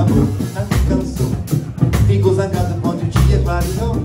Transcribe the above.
amor, não cansou Fico zangado quando o dia clareou